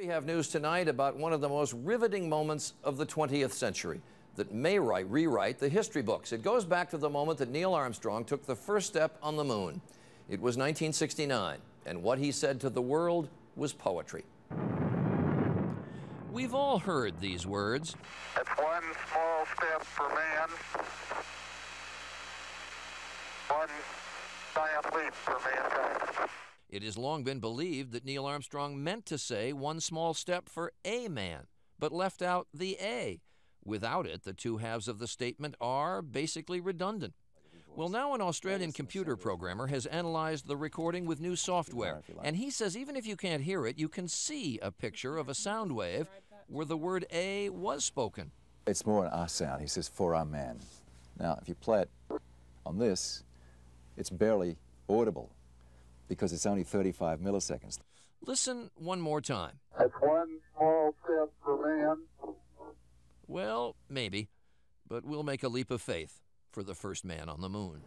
We have news tonight about one of the most riveting moments of the 20th century that may write, rewrite the history books. It goes back to the moment that Neil Armstrong took the first step on the moon. It was 1969, and what he said to the world was poetry. We've all heard these words. It's one small step for man, one giant leap for mankind. It has long been believed that Neil Armstrong meant to say one small step for a man, but left out the A. Without it, the two halves of the statement are basically redundant. Well, now an Australian computer programmer has analyzed the recording with new software, and he says even if you can't hear it, you can see a picture of a sound wave where the word A was spoken. It's more an ah sound. He says, for our man. Now, if you play it on this, it's barely audible because it's only 35 milliseconds. Listen one more time. That's one small step for man, Well, maybe, but we'll make a leap of faith for the first man on the moon.